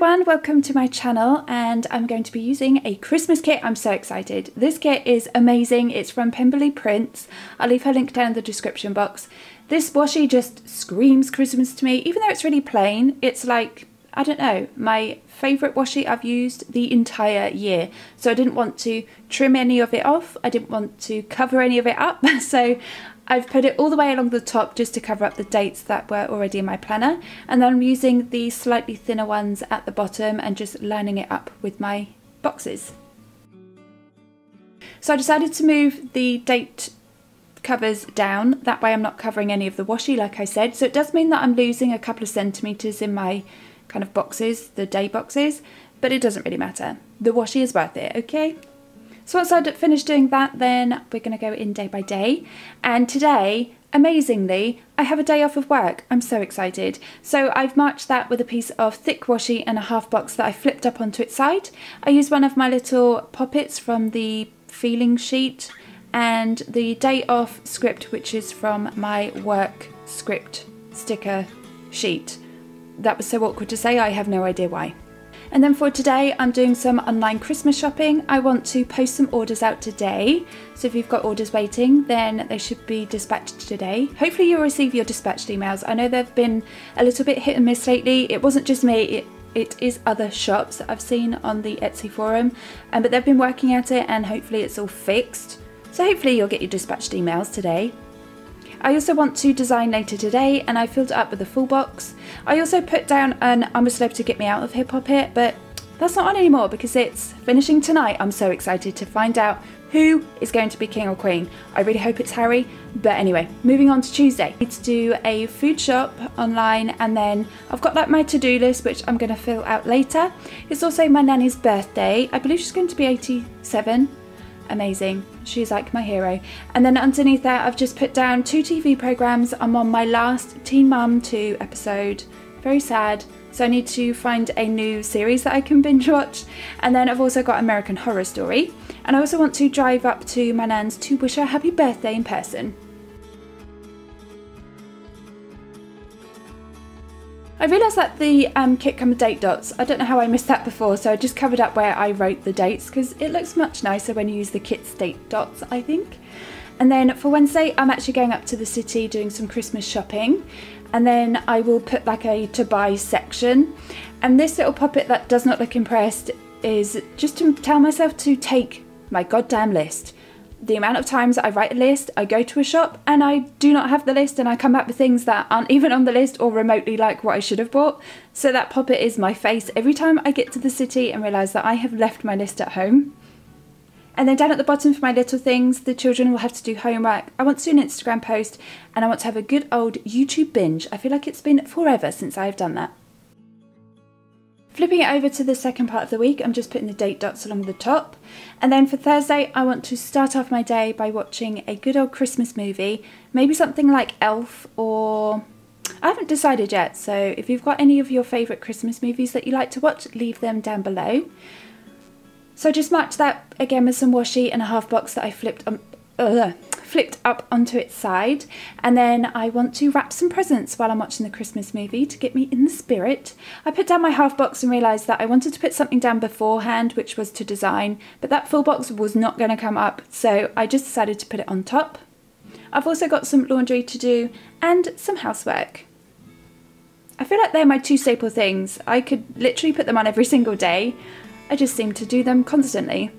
everyone, welcome to my channel and I'm going to be using a Christmas kit. I'm so excited. This kit is amazing. It's from Pemberley Prints. I'll leave her link down in the description box. This washi just screams Christmas to me, even though it's really plain. It's like, I don't know, my favourite washi I've used the entire year. So I didn't want to trim any of it off. I didn't want to cover any of it up. So I've put it all the way along the top just to cover up the dates that were already in my planner and then I'm using the slightly thinner ones at the bottom and just lining it up with my boxes. So I decided to move the date covers down, that way I'm not covering any of the washi like I said, so it does mean that I'm losing a couple of centimetres in my kind of boxes, the day boxes, but it doesn't really matter. The washi is worth it, okay? So once I'd finished doing that, then we're to go in day by day. And today, amazingly, I have a day off of work. I'm so excited. So I've marked that with a piece of thick washi and a half box that I flipped up onto its side. I used one of my little poppets from the feeling sheet and the day off script, which is from my work script sticker sheet. That was so awkward to say, I have no idea why. And then for today, I'm doing some online Christmas shopping. I want to post some orders out today. So if you've got orders waiting, then they should be dispatched today. Hopefully you'll receive your dispatched emails. I know they've been a little bit hit and miss lately. It wasn't just me, it, it is other shops that I've seen on the Etsy forum, um, but they've been working at it and hopefully it's all fixed. So hopefully you'll get your dispatched emails today. I also want to design later today and I filled it up with a full box. I also put down an I'm a Celeb to Get Me Out of hip hop Here but that's not on anymore because it's finishing tonight. I'm so excited to find out who is going to be king or queen. I really hope it's Harry. But anyway, moving on to Tuesday. I need to do a food shop online and then I've got like my to-do list which I'm going to fill out later. It's also my nanny's birthday. I believe she's going to be 87 amazing. She's like my hero. And then underneath that, I've just put down two TV programs. I'm on my last Teen Mum 2 episode. Very sad. So I need to find a new series that I can binge watch. And then I've also got American Horror Story. And I also want to drive up to my nan's to wish her happy birthday in person. I realised that the um, kit come with date dots. I don't know how I missed that before, so I just covered up where I wrote the dates because it looks much nicer when you use the kit's date dots, I think. And then for Wednesday, I'm actually going up to the city doing some Christmas shopping. And then I will put like a to buy section. And this little poppet that does not look impressed is just to tell myself to take my goddamn list the amount of times I write a list, I go to a shop and I do not have the list and I come back with things that aren't even on the list or remotely like what I should have bought. So that poppet is my face every time I get to the city and realise that I have left my list at home. And then down at the bottom for my little things, the children will have to do homework. I want to do an Instagram post and I want to have a good old YouTube binge. I feel like it's been forever since I've done that. Flipping it over to the second part of the week, I'm just putting the date dots along the top. And then for Thursday, I want to start off my day by watching a good old Christmas movie, maybe something like Elf or... I haven't decided yet, so if you've got any of your favourite Christmas movies that you like to watch, leave them down below. So I just marked that again with some washi and a half box that I flipped um, uh, flipped up onto its side and then I want to wrap some presents while I'm watching the Christmas movie to get me in the spirit. I put down my half box and realised that I wanted to put something down beforehand which was to design but that full box was not going to come up so I just decided to put it on top. I've also got some laundry to do and some housework. I feel like they're my two staple things. I could literally put them on every single day. I just seem to do them constantly.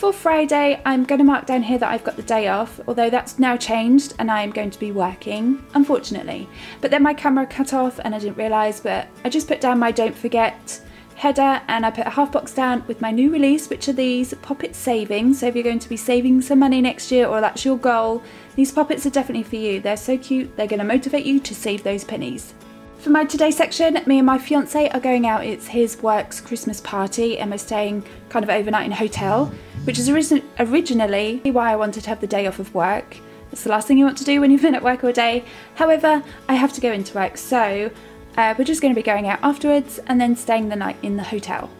For Friday, I'm going to mark down here that I've got the day off, although that's now changed and I am going to be working, unfortunately. But then my camera cut off and I didn't realise, but I just put down my don't forget header and I put a half box down with my new release, which are these poppet savings. So if you're going to be saving some money next year or that's your goal, these poppets are definitely for you. They're so cute, they're going to motivate you to save those pennies. For my today section, me and my fiance are going out. It's his work's Christmas party and we're staying kind of overnight in a hotel, which is origin originally why I wanted to have the day off of work. It's the last thing you want to do when you've been at work all day. However, I have to go into work, so uh, we're just going to be going out afterwards and then staying the night in the hotel.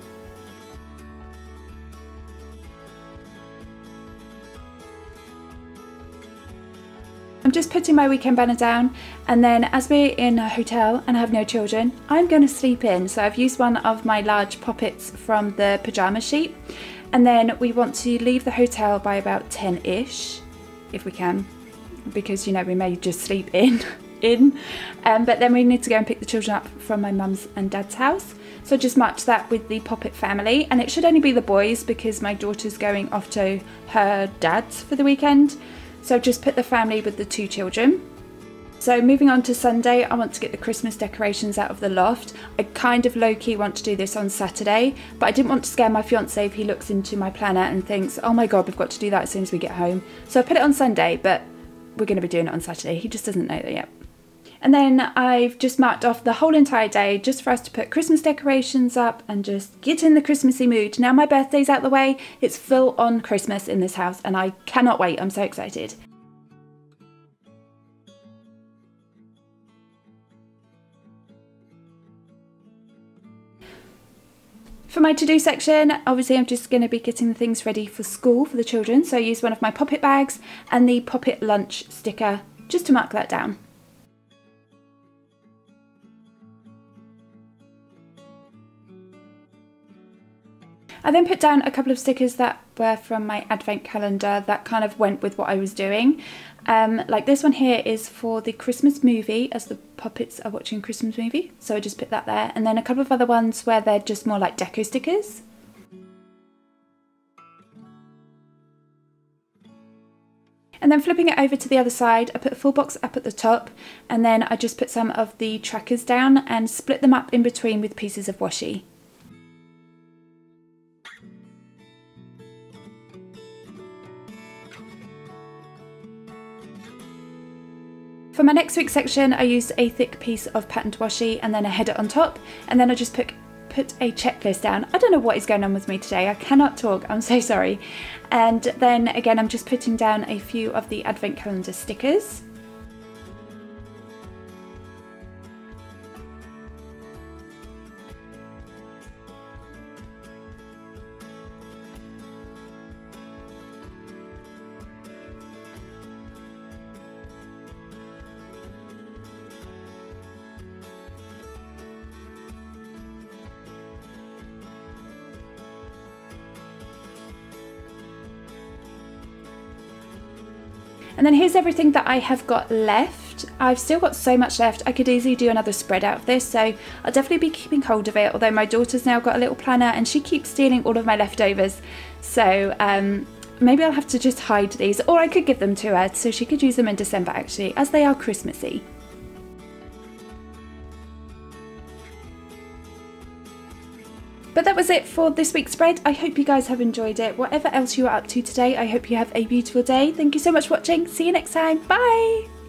I'm just putting my weekend banner down and then as we're in a hotel and I have no children, I'm going to sleep in. So I've used one of my large poppets from the pyjama sheet and then we want to leave the hotel by about 10-ish if we can because you know we may just sleep in in. Um, but then we need to go and pick the children up from my mum's and dad's house. So just match that with the Poppet family and it should only be the boys because my daughter's going off to her dad's for the weekend so just put the family with the two children. So moving on to Sunday, I want to get the Christmas decorations out of the loft. I kind of low-key want to do this on Saturday, but I didn't want to scare my fiance if he looks into my planner and thinks, oh my god, we've got to do that as soon as we get home. So I put it on Sunday, but we're going to be doing it on Saturday. He just doesn't know that yet. And then I've just marked off the whole entire day just for us to put Christmas decorations up and just get in the Christmassy mood. Now my birthday's out the way, it's full on Christmas in this house and I cannot wait, I'm so excited. For my to-do section, obviously I'm just going to be getting the things ready for school for the children. So I use one of my Poppet bags and the Poppet lunch sticker just to mark that down. I then put down a couple of stickers that were from my advent calendar that kind of went with what I was doing. Um, like this one here is for the Christmas movie as the poppets are watching Christmas movie. So I just put that there. And then a couple of other ones where they're just more like deco stickers. And then flipping it over to the other side, I put a full box up at the top and then I just put some of the trackers down and split them up in between with pieces of washi. For my next week's section, I used a thick piece of patterned washi and then a header on top, and then I just put put a checklist down. I don't know what is going on with me today. I cannot talk. I'm so sorry. And then again, I'm just putting down a few of the advent calendar stickers. And then here's everything that I have got left. I've still got so much left. I could easily do another spread out of this, so I'll definitely be keeping hold of it. Although my daughter's now got a little planner and she keeps stealing all of my leftovers. So um, maybe I'll have to just hide these, or I could give them to her so she could use them in December actually, as they are Christmassy. But that was it for this week's spread. I hope you guys have enjoyed it. Whatever else you are up to today, I hope you have a beautiful day. Thank you so much for watching. See you next time. Bye!